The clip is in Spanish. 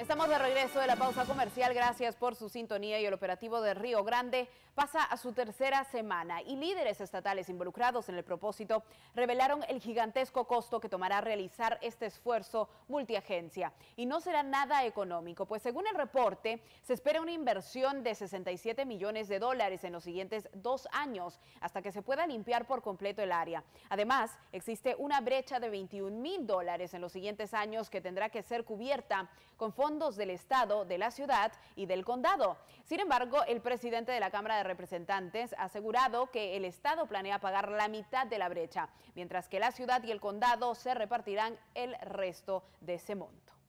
Estamos de regreso de la pausa comercial. Gracias por su sintonía y el operativo de Río Grande pasa a su tercera semana y líderes estatales involucrados en el propósito revelaron el gigantesco costo que tomará realizar este esfuerzo multiagencia. Y no será nada económico, pues según el reporte se espera una inversión de 67 millones de dólares en los siguientes dos años hasta que se pueda limpiar por completo el área. Además, existe una brecha de 21 mil dólares en los siguientes años que tendrá que ser cubierta con fondos del Estado, de la ciudad y del condado. Sin embargo, el presidente de la Cámara de Representantes ha asegurado que el Estado planea pagar la mitad de la brecha, mientras que la ciudad y el condado se repartirán el resto de ese monto.